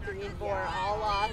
three, and four all lost.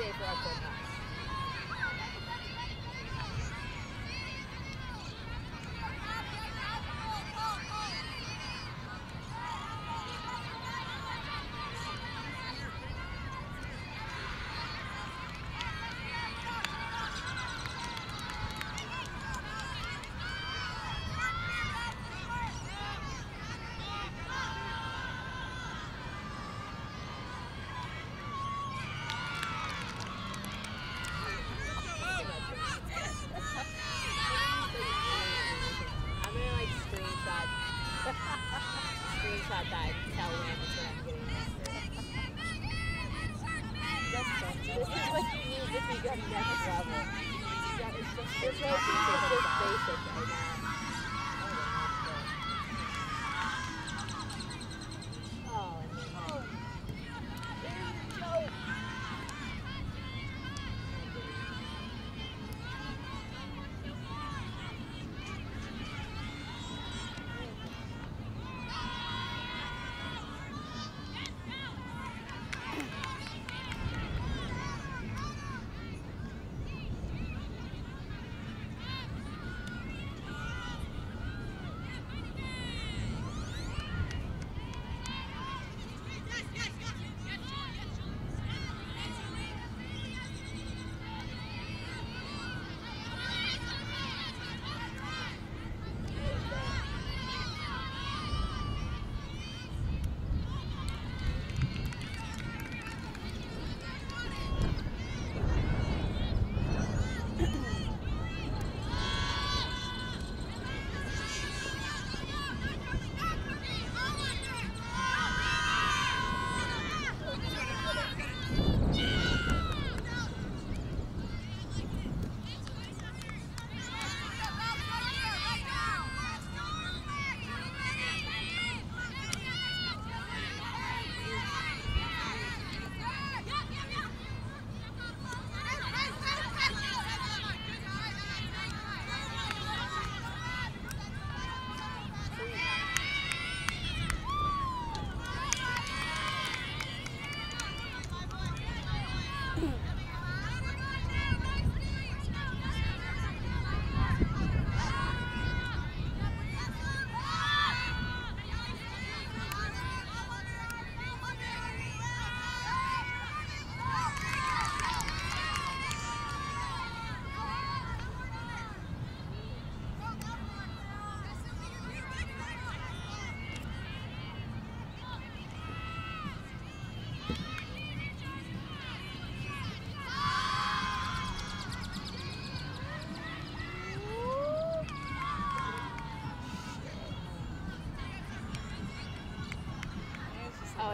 Day for Upward House.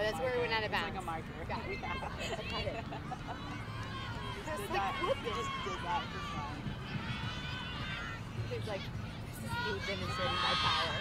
That's where we went out of It's like a marker. Got it. Got it. Just just did like that. You just did that for fun. It's like, this is me demonstrating my power.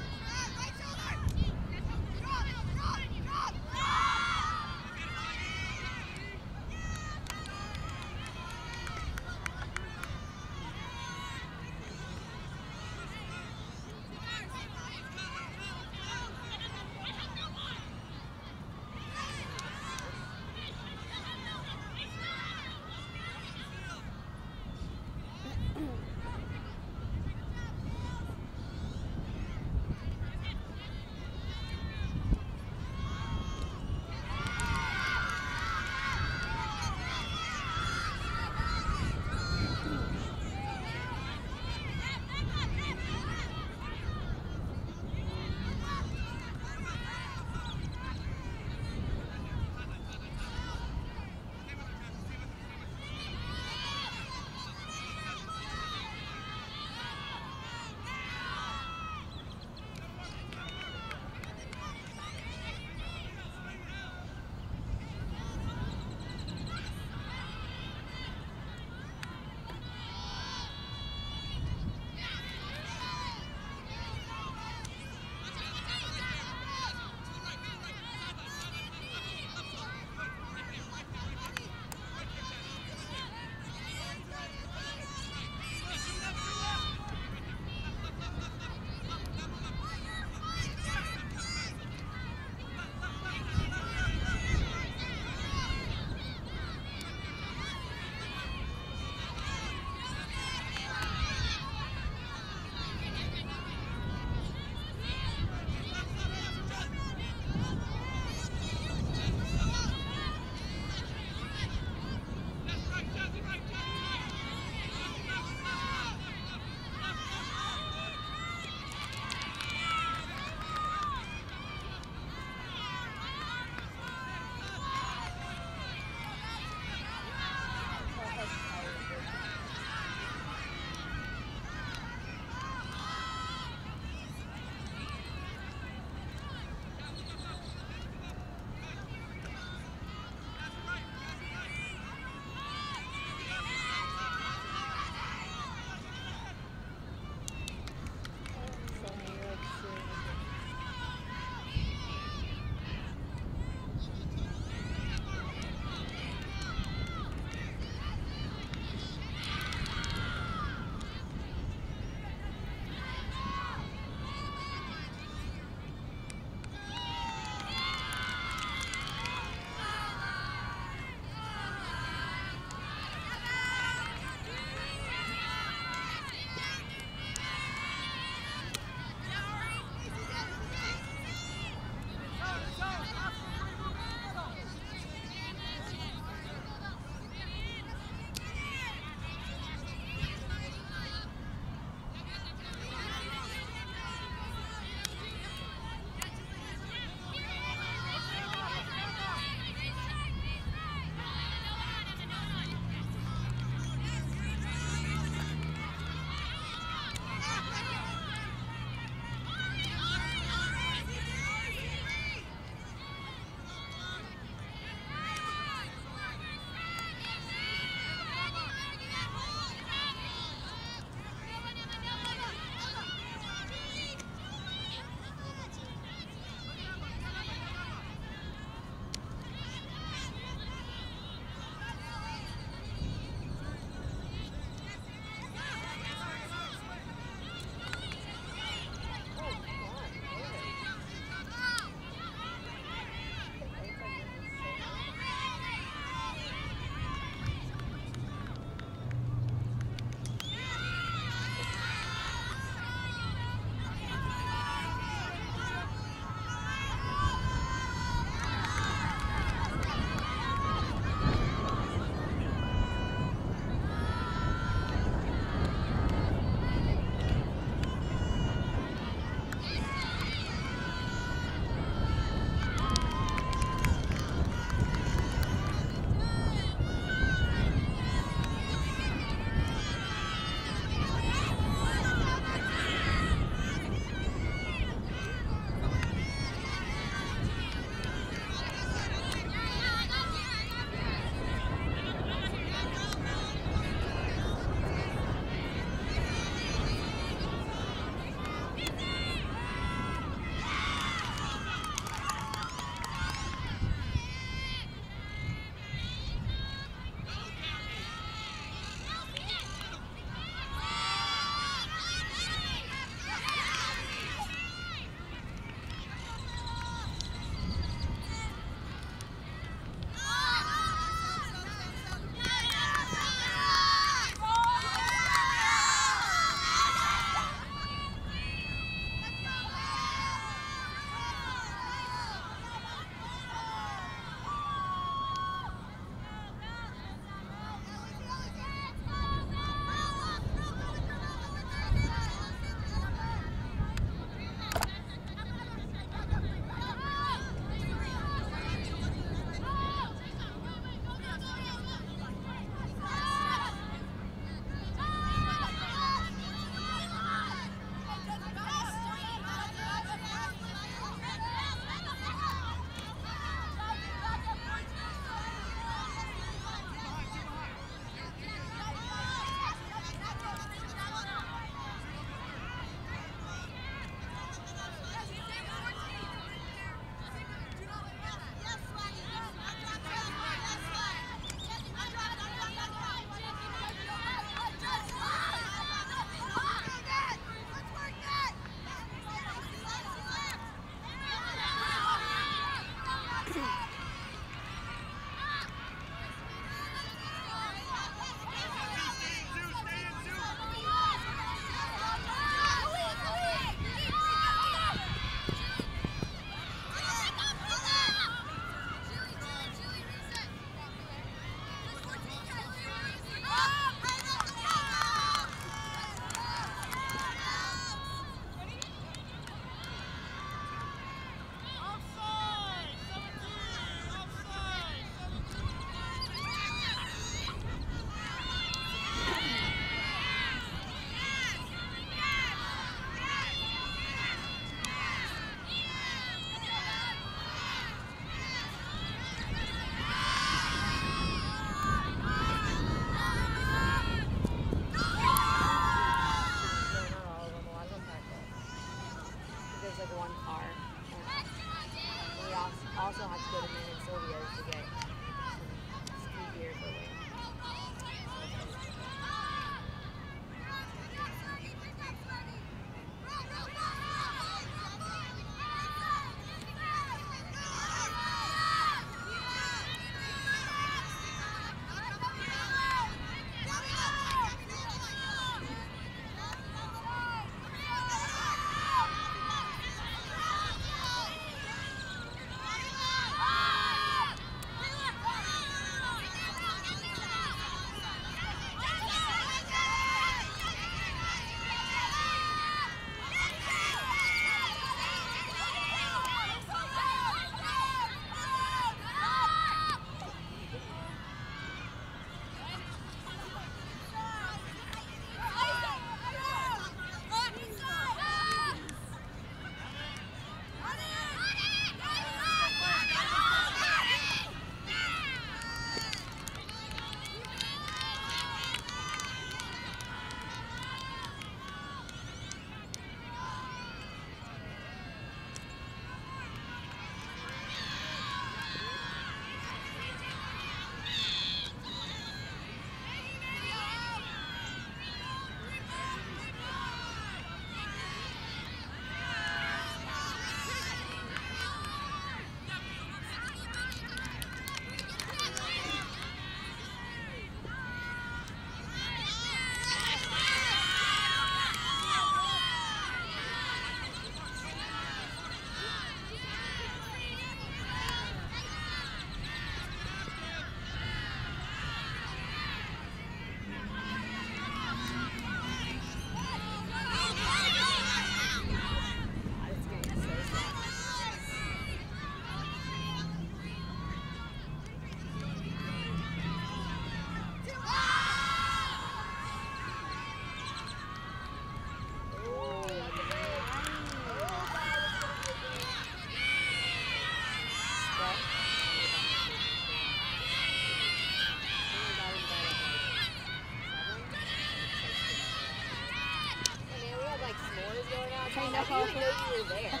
I know. didn't know you were there.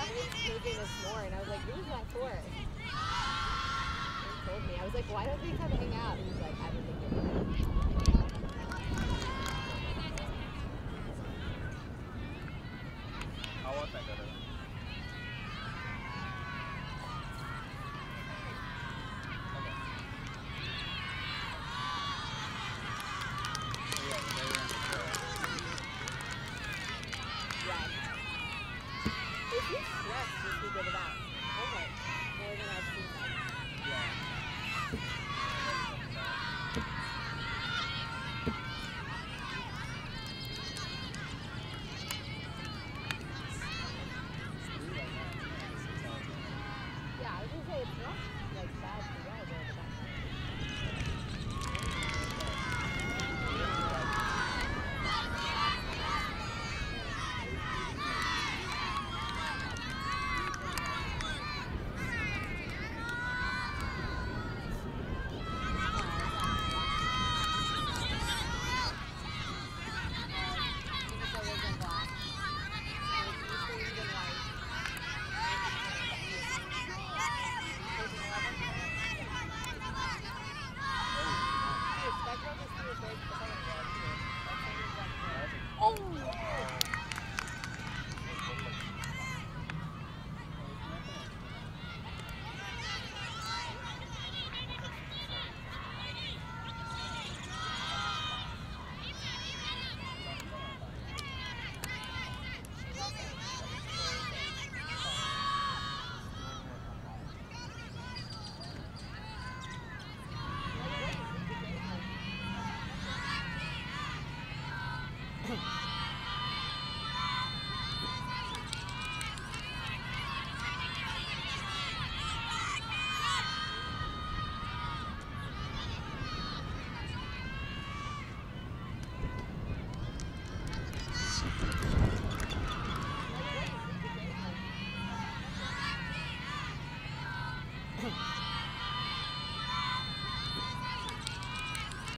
I was making a s'more, and I was like, "Who's that for?" He told me. I was like, "Why don't they come hang out?" He was like, "I don't think they're."